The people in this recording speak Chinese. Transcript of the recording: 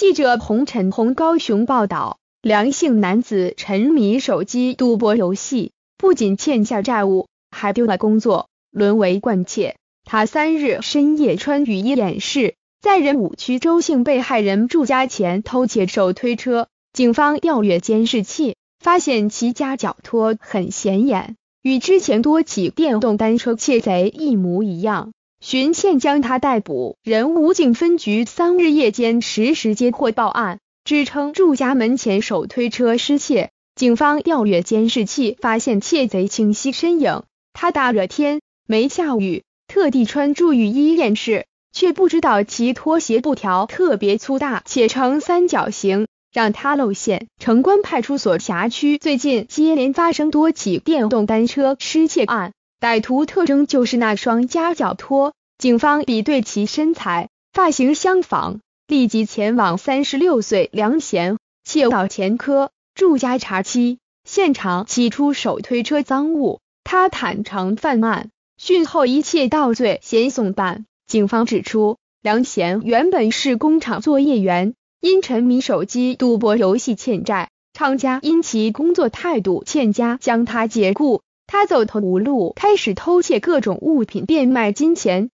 记者洪晨红高雄报道，梁姓男子沉迷手机赌博游戏，不仅欠下债务，还丢了工作，沦为惯窃。他三日深夜穿雨衣掩饰，在仁武区周姓被害人住家前偷窃手推车。警方调阅监视器，发现其家脚托很显眼，与之前多起电动单车窃贼一模一样。巡线将他逮捕。人武警分局三日夜间十时接获报案，指称住家门前手推车失窃。警方调阅监视器，发现窃贼清晰身影。他大热天没下雨，特地穿住雨衣掩饰，却不知道其拖鞋布条特别粗大且呈三角形，让他露馅。城关派出所辖区最近接连发生多起电动单车失窃案。歹徒特征就是那双夹脚拖，警方比对其身材、发型相仿，立即前往三十六岁梁贤窃盗前科住家查缉，现场起出手推车赃物，他坦诚犯案，讯后一切到罪，嫌送办。警方指出，梁贤原本是工厂作业员，因沉迷手机赌博游戏欠债，厂家因其工作态度欠佳，将他解雇。他走投无路，开始偷窃各种物品变卖金钱。